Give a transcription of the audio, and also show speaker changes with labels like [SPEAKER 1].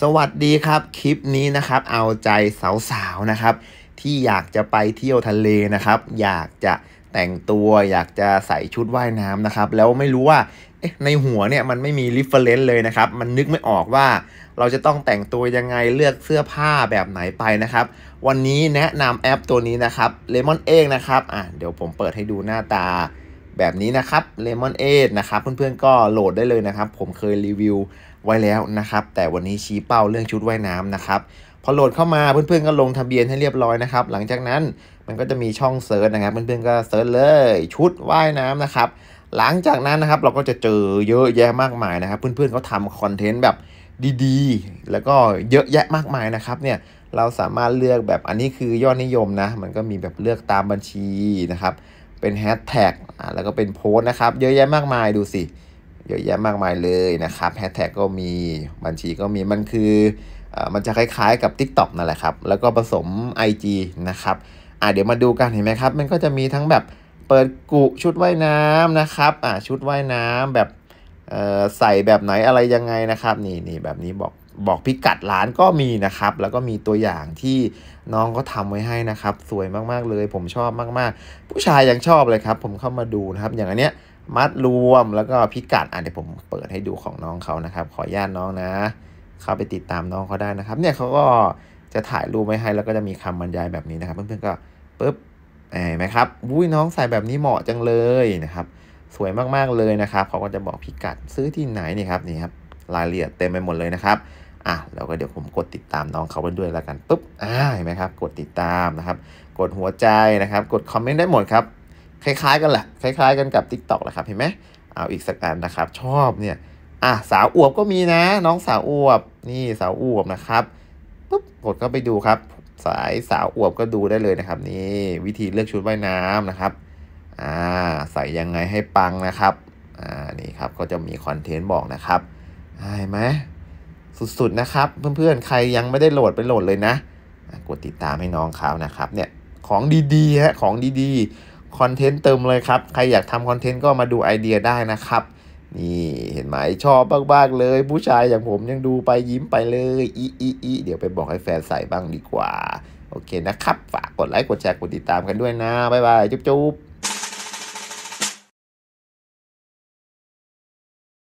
[SPEAKER 1] สวัสดีครับ คลิปนี้นะครับ เอาใจสาวๆนะครับ ที่อยากจะไปเที่ยวทะเลนะครับ อยากจะแต่งตัวอยากจะใส่ชุดว่ายน้ำนะครับ แล้วไม่รู้ว่าเอ๊ะในหัวเนี่ยมันไม่มี reference เลยนะครับ มันนึกไม่ออกว่าเราจะต้องแต่งตัวยังไงเลือกเสื้อผ้าแบบไหนไปนะครับ วันนี้แนะนำแอปตัวนี้นะครับ Lemon เองนะครับอะเดี๋ยวผมเปิดให้ดูหน้าตาแบบนี้นะครับ Lemon 8นะครับ เพื่อนๆก็โหลดได้เลยนะครับ ผมเคยรีวิว ไว้แล้วนะครับ แต่วันนี้ชี้เป้าเรื่องชุดว่ายน้ำนะครับพอโหลดเข้ามาเพื่อนๆก็ลงทะเบียนให้เรียบร้อยนะครับ หลังจากนั้นมันก็จะมีช่อง search นะครับ เพื่อนๆก็ search เลยชุดว่ายน้ำนะครับ หลังจากนั้นนะครับเราก็จะเจอเยอะแยะมากมายนะครับ เพื่อนๆเขาทำคอนเทนต์แบบดีๆ แล้วก็เยอะแยะมากมายนะครับเนี่ยเราสามารถเลือกแบบอันนี้คือยอดนิยมนะ มันก็มีแบบเลือกตามบัญชีนะครับ เป็นแฮชแท็กอ่าแล้วก็เป็นโพสต์นะครับ เยอะแยะมากมายดูสิ เยอะแยะมากมายเลยนะครับแฮชแท็กก็มีบัญชีก็มีมันคืออมันจะคล้ายๆกับ TikTok นั่นแหละครับ แล้วก็ผสม IG นะครับอ่าเดี๋ยวมาดูกันเห็นไหมครับ มันก็จะมีทั้งแบบเปิดกุชุดว่ายน้ำนะครับอ่าชุดว่ายน้ำแบบใส่แบบไหนอะไรยังไงนะครับนี่นี่แบบนี้บอกบอกพิกัดร้านก็มีนะครับ แล้วก็มีตัวอย่างที่น้องก็ทำไว้ให้นะครับ สวยมากๆเลย ผมชอบมากๆ ผู้ชายยังชอบเลยครับ ผมเข้ามาดูนะครับ อย่างอันเนี้ย มัดรวมแล้วก็พิกัดอะเดี๋ยวผมเปิดให้ดูของน้องเขานะครับ ขออนุญาตน้องนะ เข้าไปติดตามน้องเขาได้นะครับ เนี่ยเขาก็จะถ่ายรูปไว้ให้แล้วก็จะมีคำบรรยายแบบนี้นะครับ เพื่อนๆก็ปุ๊บเห็นไหมครับวุ้ยน้องใส่แบบนี้เหมาะจังเลยนะครับ สวยมากๆเลยนะครับเขาก็จะบอกพิกัดซื้อที่ไหนนี่ครับนี่ครับรายละเอียดเต็มไปหมดเลยนะครับอะแล้วก็เดี๋ยวผมกดติดตามน้องเขาไปด้วยแล้วกันปุ๊บอ่าเห็นไหมครับ กดติดตามนะครับ กดหัวใจนะครับ กดคอมเมนต์ได้หมดครับ คล้ายๆกันแหละคล้ายๆกันกับ Tik t o อกแหละครับเห็นไหมเอาอีกสักอันนะครับ ชอบเนี่ยอะสาวอวบก็มีนะ น้องสาวอวบนี่สาวอวบนะครับปุ๊บกดเข้าไปดูครับ สายสาวอวบก็ดูได้เลยนะครับ นี่วิธีเลือกชุดว่ายน้ำนะครับอ่าใส่ยังไงให้ปังนะครับอ่านี่ครับก็จะมีคอนเทนต์บอกนะครับเห็นไหมสุดๆนะครับ เพื่อนๆใครยังไม่ได้โหลดไปโหลดเลยนะ กดติดตามให้น้องเขานะครับเนี่ยของดีๆฮะของดีๆ คอนเทนต์เติมเลยครับ ใครอยากทำคอนเทนต์ก็มาดูไอเดียได้นะครับ นี่เห็นไหมชอบบ้างๆเลย ผู้ชายอย่างผมยังดูไปยิ้มไปเลยอีอีอีเดี๋ยวไปบอกให้แฟนใส่บ้างดีกว่า โอเคนะครับ ฝากกดไลค์กดแชร์กดติดตามกันด้วยนะ บ๊ายบาย จุ๊บ